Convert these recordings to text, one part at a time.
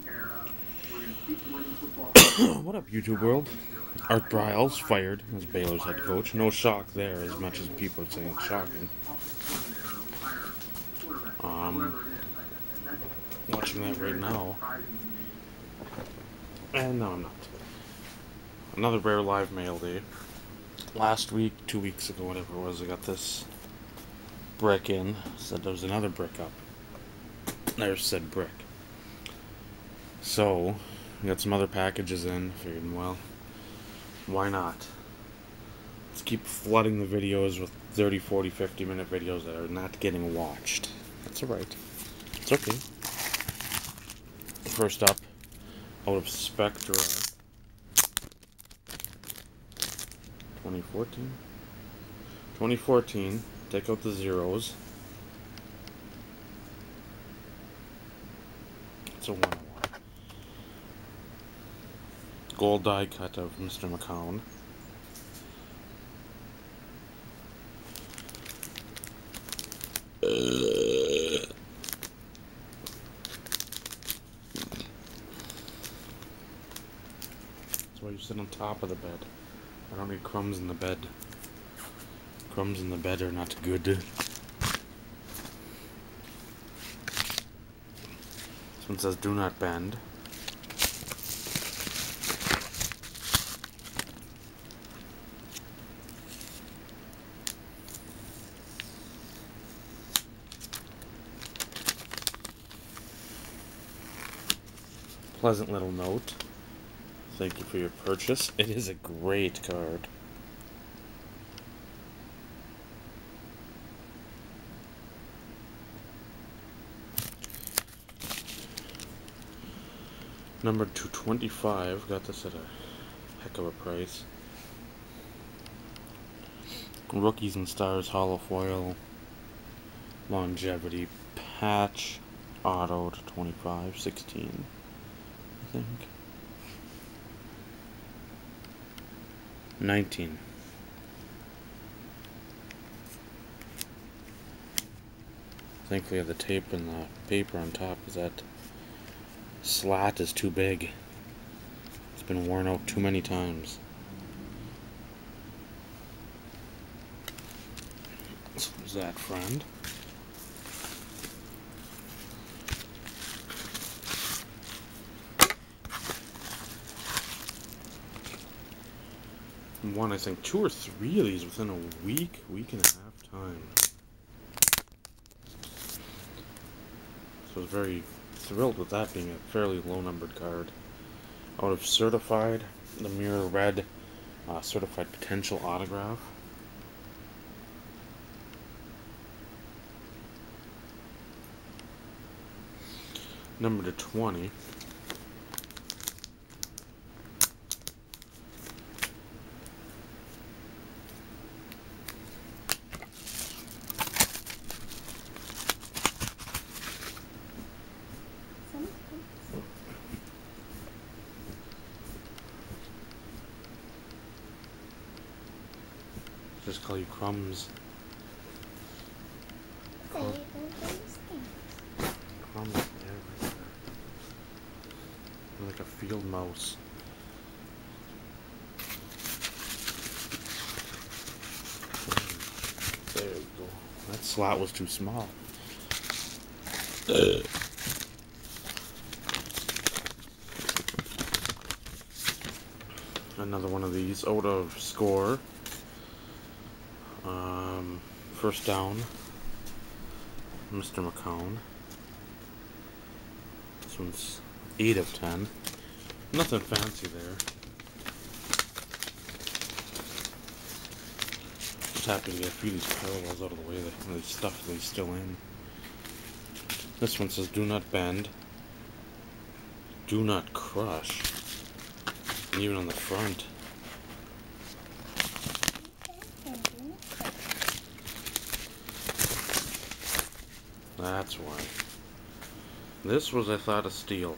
what up, YouTube world? Art Briles fired as Baylor's head coach. No shock there, as much as people are saying it's shocking. Um, watching that right now. And no, I'm not. Another Bear Live Mail Day. Last week, two weeks ago, whatever it was, I got this brick in. Said there was another brick up. There's said brick. So, we got some other packages in. Figured, well, why not? Let's keep flooding the videos with 30, 40, 50 minute videos that are not getting watched. That's alright. It's okay. First up, out of Spectra 2014. 2014, take out the zeros. It's a 101. Gold die cut of Mr. McCown. That's why you sit on top of the bed. I don't need crumbs in the bed. Crumbs in the bed are not good. This one says do not bend. Pleasant little note. Thank you for your purchase. It is a great card. Number 225. Got this at a heck of a price. Rookies and Stars Hollow Foil. Longevity Patch. Auto to 25. 16. I think. 19. Thankfully, have the tape and the paper on top because that slat is too big. It's been worn out too many times. So that friend. One, I think two or three of these within a week, week and a half time. So I was very thrilled with that being a fairly low numbered card. Out of certified, the mirror red uh, certified potential autograph. Number to 20. Just call you crumbs. Crumbs everywhere. You're like a field mouse. There you go. That slot was too small. Another one of these out of score. Um, first down, Mr. McCone. This one's 8 of 10. Nothing fancy there. Just happy to get a few of these parallels out of the way the stuff he's still in. This one says do not bend. Do not crush. And even on the front. That's why. This was, I thought, a steal.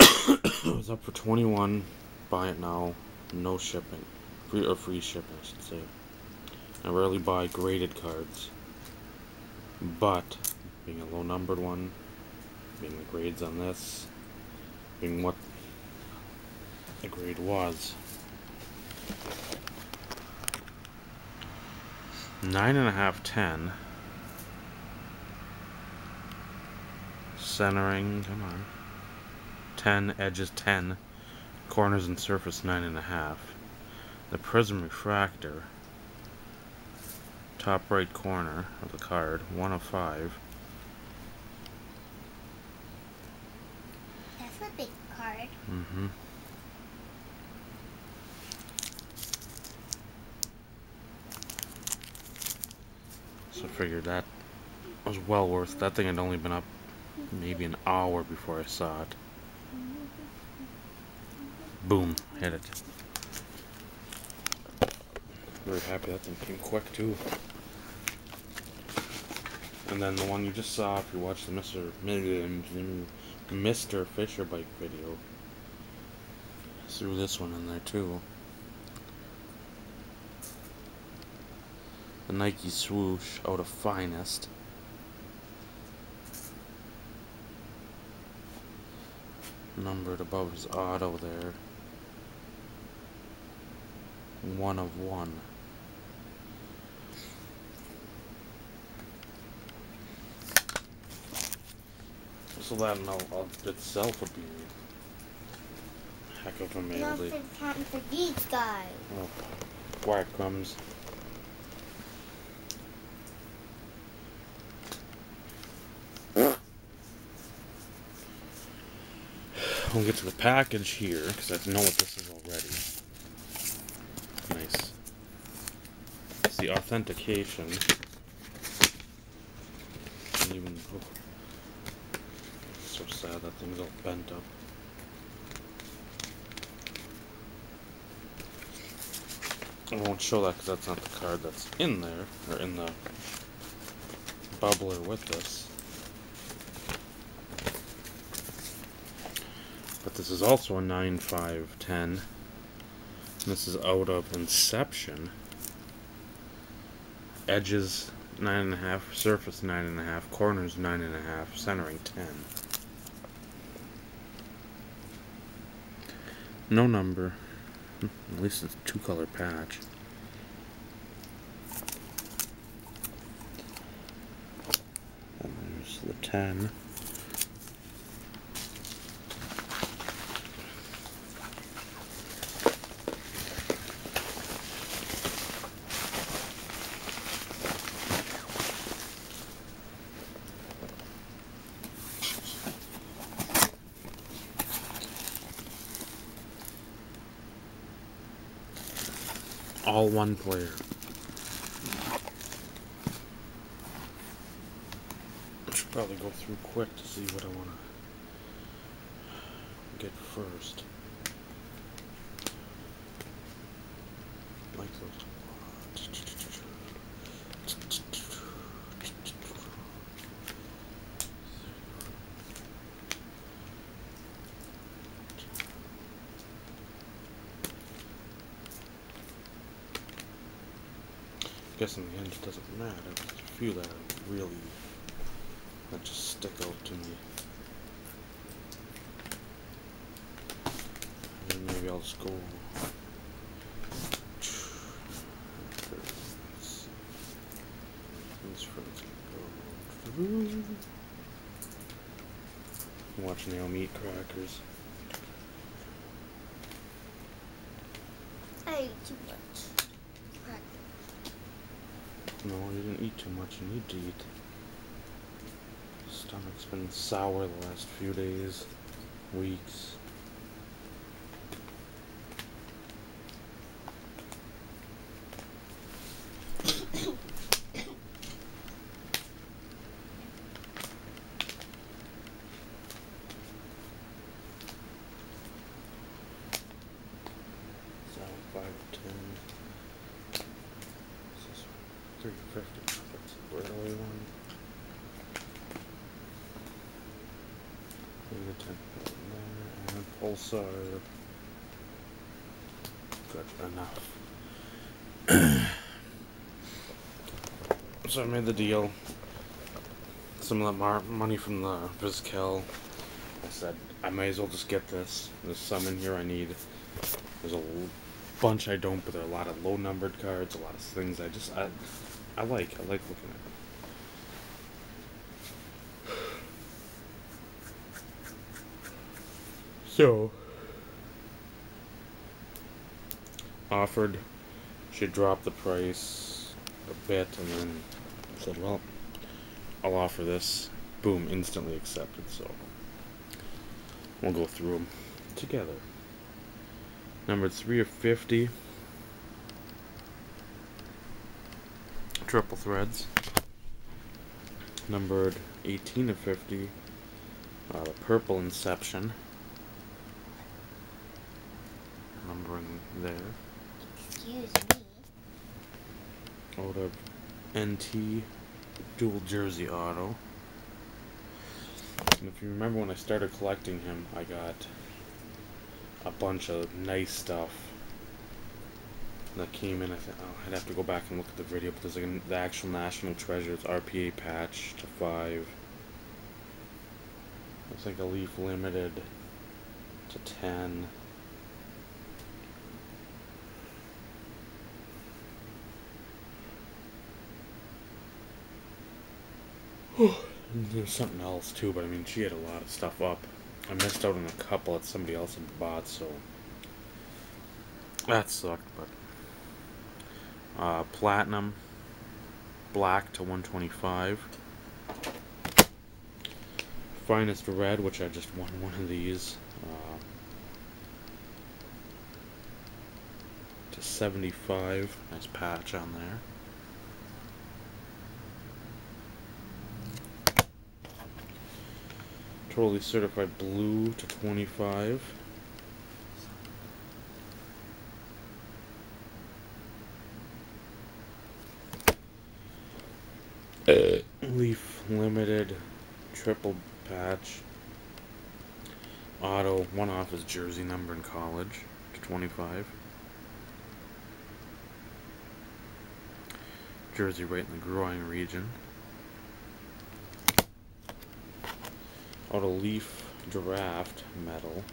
it was up for 21. Buy it now. No shipping. Free or free shipping, I should say. I rarely buy graded cards. But, being a low numbered one, being the grades on this being what the grade was. Nine and a half, ten. Centering, come on. Ten, edges ten. Corners and surface nine and a half. The prism refractor, top right corner of the card, one of five. That's a big card. Mm-hmm. So I figured that was well worth. That thing had only been up maybe an hour before I saw it. Boom, hit it. Very happy that thing came quick too. And then the one you just saw, if you watched the Mr. Mr. Fisher bike video, threw this one in there too. The Nike swoosh out of finest. Numbered above his auto there. One of one. So that in all itself would be a heck of a mail Now day. it's time for these guys. Oh, whack crumbs. We'll get to the package here because I know what this is already. Nice. It's the authentication. Even oh, so sad that thing's all bent up. I won't show that because that's not the card that's in there, or in the bubbler with this. But this is also a 9, 5, 10. This is out of Inception. Edges 9.5, surface 9.5, corners 9.5, centering 10. No number. Hmm, at least it's a two color patch. And there's the 10. All one player. I should probably go through quick to see what I want to get first. Like those. Guess in the end it doesn't matter. There's a few that are really that just stick out to me. And maybe I'll just go. Watching the meat crackers. I ate too much. No, you didn't eat too much. You need to eat. Stomach's been sour the last few days, weeks. Five, ten. Three fifty. That's the one. The ten there, and Pulsar. Good enough. so I made the deal. Some of the money from the Vizcal I said I might as well just get this. There's some in here I need. There's a bunch I don't, but there are a lot of low numbered cards, a lot of things I just I I like. I like looking at. it. So offered should drop the price a bit and then said, Well, I'll offer this. Boom, instantly accepted, so we'll go through them together. Number three of fifty. Triple threads. Numbered 18 of 50. Uh, the purple inception. Numbering there. Excuse me. Out of NT dual jersey auto. And if you remember when I started collecting him, I got a bunch of nice stuff that came in. I think oh, I'd have to go back and look at the video, but there's like an, the actual National Treasures RPA patch to five. Looks like a Leaf Limited to ten. There's something else too, but I mean, she had a lot of stuff up. I missed out on a couple that somebody else had bought, so that sucked. But uh, platinum, black to 125. Finest red, which I just won one of these. Uh, to 75. Nice patch on there. Totally certified blue to 25. Uh, Leaf limited triple patch. Auto one off his jersey number in college to 25. Jersey right in the groin region. Auto Leaf Draft Metal.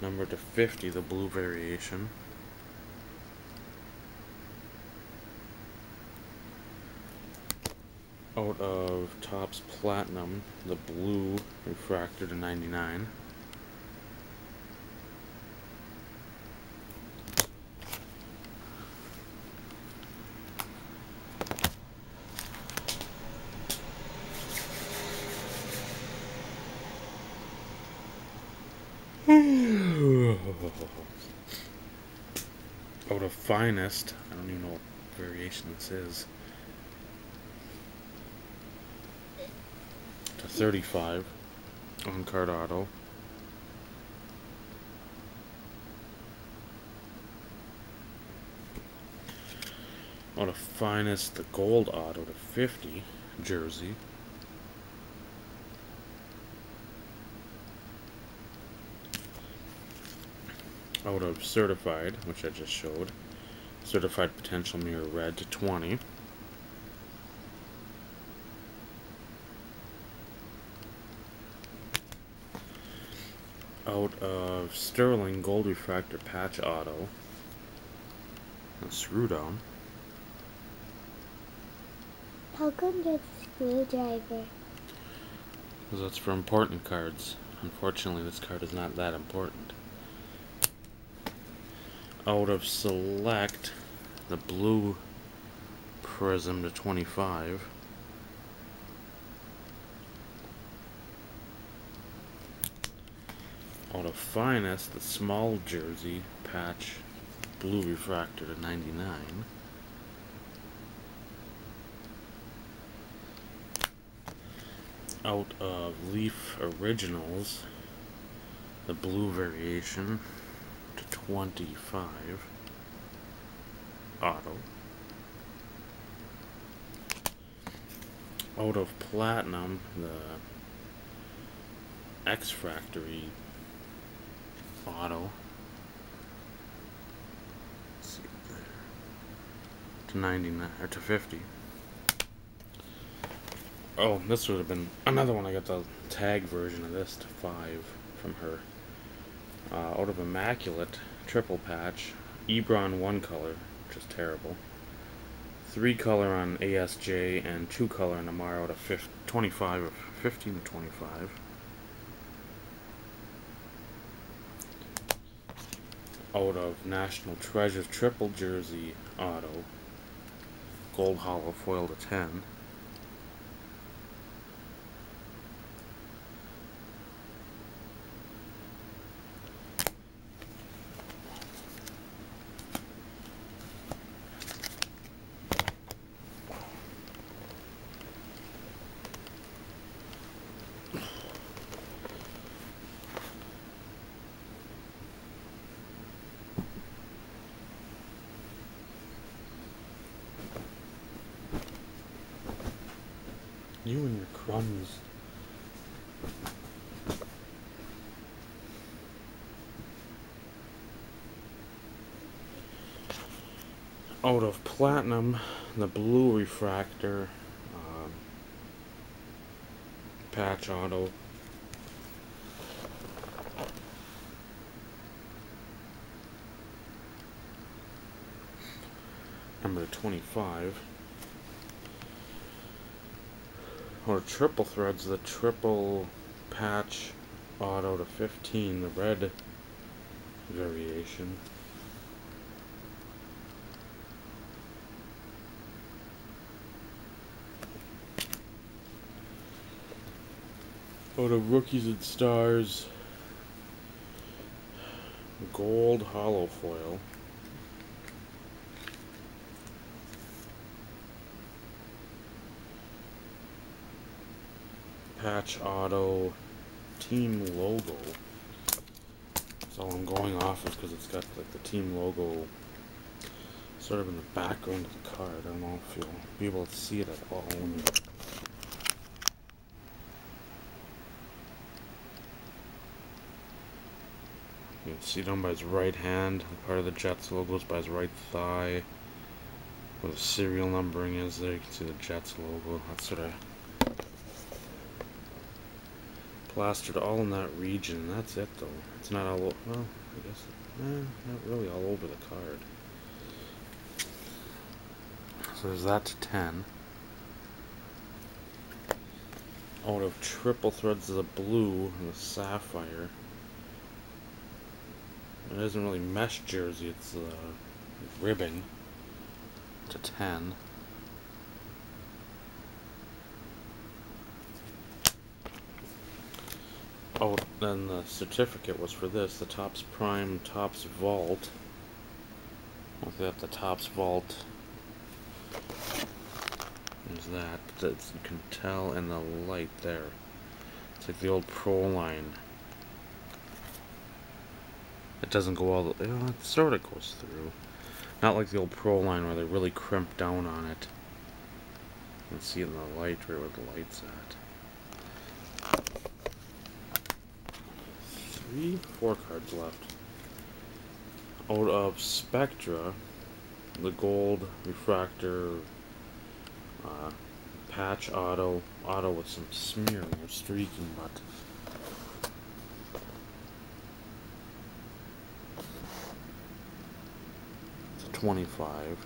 Number to 50, the blue variation. Out of Topps Platinum, the blue refractor to 99. Out of finest, I don't even know what variation this is. To 35 on card auto. Of finest, the gold auto to 50 jersey. out of certified, which I just showed. Certified potential mirror red to 20. Out of Sterling Gold Refractor Patch Auto. A screw down. How come there's a screwdriver? Because that's for important cards. Unfortunately, this card is not that important. Out of Select, the blue Prism to 25. Out of Finest, the small jersey patch blue refractor to 99. Out of Leaf Originals, the blue variation to 25. Auto. Out of Platinum, the X-Fractor auto. Let's see. To 99 or to 50. Oh, this would have been another one. I got the tag version of this to five from her. Uh, out of Immaculate, triple patch, Ebron one color, which is terrible. Three color on ASJ and two color on Amaro out of 25 or 15 to 25. Out of National Treasure triple jersey auto, gold hollow foil to 10. You and your crumbs. Out of platinum, the blue refractor, um, patch auto. Number 25. Or triple threads, the triple patch auto to 15, the red variation. Out of rookies and stars, gold hollow foil. Auto team logo. So I'm going off is because it's got like the team logo sort of in the background of the card. I don't know if you'll be able to see it at all. You can see down by his right hand, part of the Jets logo is by his right thigh. Where the serial numbering is there, you can see the Jets logo. That's sort of plastered all in that region. That's it, though. It's not all. Well, I guess eh, not really all over the card. So there's that to ten. Out of triple threads of the blue and the sapphire. It isn't really mesh jersey, it's uh, ribbing to 10. Oh, then the certificate was for this, the Topps Prime Topps Vault. Look at the Topps Vault. There's that, but you can tell in the light there. It's like the old Pro line. It doesn't go all the, you know, it sort of goes through. Not like the old Pro line where they really crimp down on it. You can see in the light right where the light's at. Three, four cards left. Out of Spectra, the gold refractor, uh, patch auto, auto with some smearing or streaking, but it's a 25.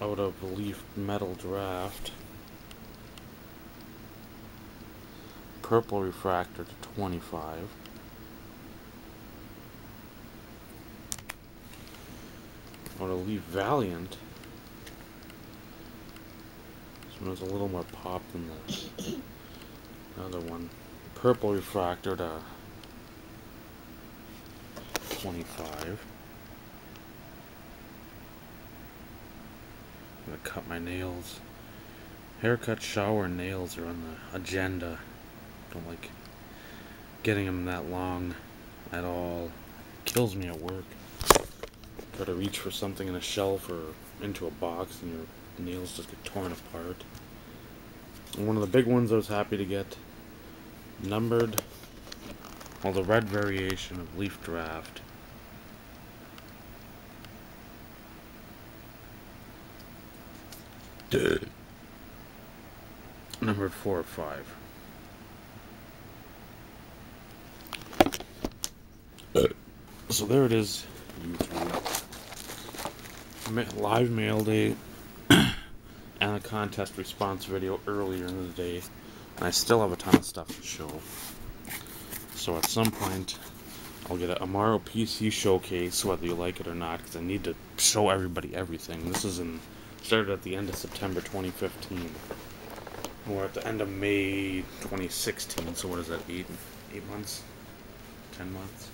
Out of Leaf Metal Draft. Purple refractor to 25. I'm going to leave Valiant. This one has a little more pop than the other one. Purple refractor to 25. I'm gonna cut my nails. Haircut, shower, nails are on the agenda. Don't like getting them that long at all. Kills me at work. Try to reach for something in a shelf or into a box and your nails just get torn apart. And one of the big ones I was happy to get numbered. Well, the red variation of Leaf Draft. Number four or five. So there it is, YouTube. Live mail day and a contest response video earlier in the day. And I still have a ton of stuff to show. So at some point, I'll get a Amaro PC showcase, whether you like it or not, because I need to show everybody everything. This is in started at the end of September 2015. We're at the end of May 2016. So what is that? Eight, eight months, ten months.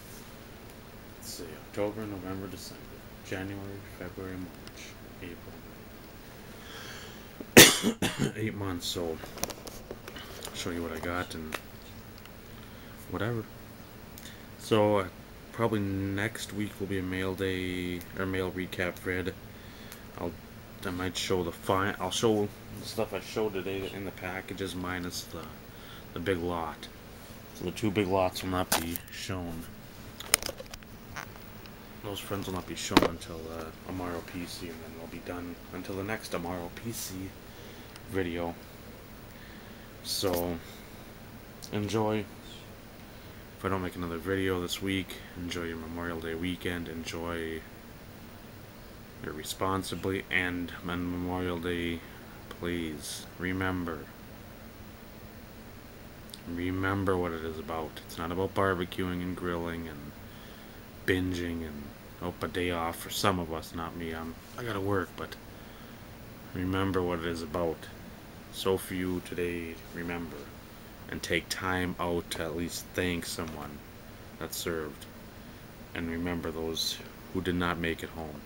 Let's see. October, November, December, January, February, March, April. eight months. I'll show you what I got and whatever. So uh, probably next week will be a mail day or mail recap vid. I'll I might show the fine. I'll show the stuff I showed today in the packages minus the the big lot. So the two big lots will not be shown. Those friends will not be shown until uh, Amaro PC, and then they'll be done until the next Amaro PC video. So enjoy. If I don't make another video this week, enjoy your Memorial Day weekend. Enjoy your responsibly and on Memorial Day, please remember. Remember what it is about. It's not about barbecuing and grilling and binging and hope a day off for some of us, not me. I'm I gotta work, but remember what it is about. So few today remember and take time out to at least thank someone that served and remember those who did not make it home.